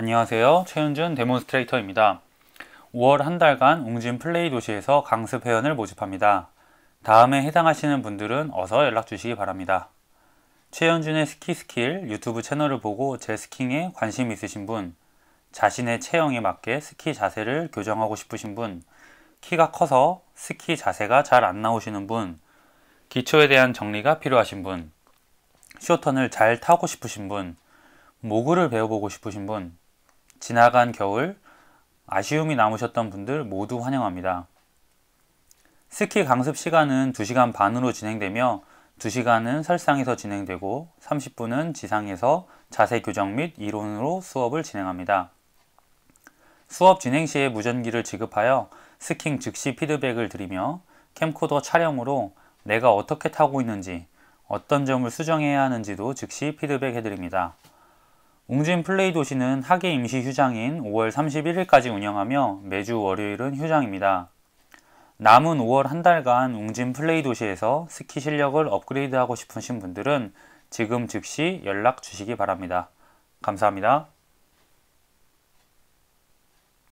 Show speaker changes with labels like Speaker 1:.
Speaker 1: 안녕하세요. 최현준 demonstrator입니다. 5월 한 달간 웅진 플레이 도시에서 강습 회원을 모집합니다. 다음에 해당하시는 분들은 어서 연락 주시기 바랍니다. 최현준의 스키 스킬 유튜브 채널을 보고 제 skiing에 관심 있으신 분, 자신의 체형에 맞게 스키 자세를 교정하고 싶으신 분, 키가 커서 스키 자세가 잘 안 나오시는 분, 기초에 대한 정리가 필요하신 분, short turn을 잘 타고 싶으신 분, 모글을 배워보고 싶으신 분, 지나간 겨울 아쉬움이 남으셨던 분들 모두 환영합니다. 스키 강습 시간은 2시간 반으로 진행되며 2시간은 설상에서 진행되고 30분은 지상에서 자세 교정 및 이론으로 수업을 진행합니다. 수업 진행 시에 무전기를 지급하여 skiing 즉시 피드백을 드리며 캠코더 촬영으로 내가 어떻게 타고 있는지 어떤 점을 수정해야 하는지도 즉시 피드백 해드립니다. 웅진 플레이 도시는 하계 임시 휴장인 5월 31일까지 운영하며 매주 월요일은 휴장입니다. 남은 5월 한 달간 웅진 플레이 도시에서 스키 실력을 업그레이드하고 싶으신 분들은 지금 즉시 연락 주시기 바랍니다. 감사합니다.